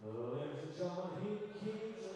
Ladies and gentlemen, Heat